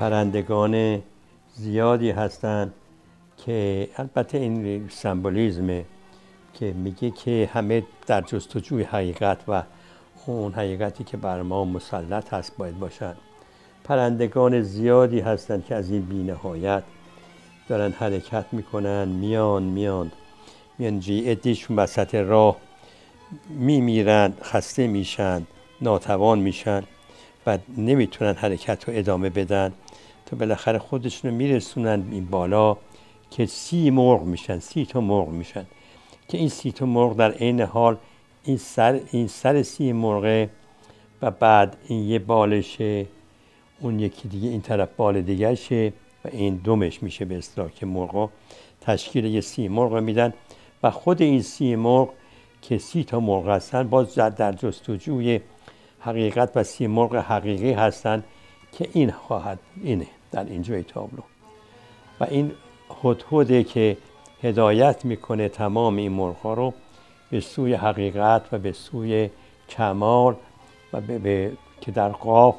پرندگان زیادی هستند که البته این سمبولیزمه که میگه که همه در جستجوی حقیقت و اون حقیقتی که بر ما مسلط هست باید باشد پرندگان زیادی هستند که از این بینهایت دارن حرکت می‌کنن میان میان میان جی ادیشون وسط راه میمیرن خسته میشن ناتوان میشن. و نمی‌تونن حرکت رو ادامه بدن. تا بالاخره خودشون رو میرسونن این بالا که سی مرغ میشن سی تا مرغ میشن. که این سی تا مرغ در عین حال این سر این سر سی مرغه و بعد این یه بالشه اون یکی دیگه این طرف بال دیگه شه و این دومش میشه به اصطلاح که مرغا تشکیل یه سی مرغ میدن. و خود این سی مرغ که سی تا مرغ هستن باز در جستجوی حقیقت و سی مرغ حقیقی هستن که این خواهد اینه در اینجای تابلو. و این هدهده که هدایت می‌کنه تمام این مرغ رو به سوی حقیقت و به سوی کمال و به, که در قاف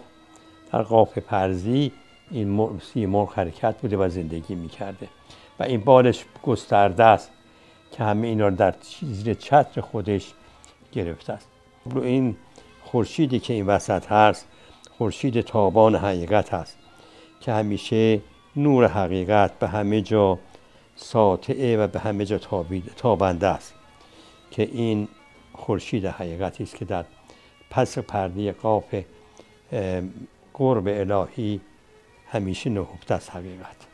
در قاف پرزی این سی مرغ حرکت بوده و زندگی می‌کرده. و این بالش گسترده است که همه اینا رو در زیر چتر خودش گرفته است. این خورشیدی که این وسط هست خورشید تابان حقیقت هست که همیشه نور حقیقت به همه جا ساطعه و به همه جا تابنده است که این خورشید حقیقتی است که در پس پرده قاف قرب الهی همیشه نهفته است حقیقت.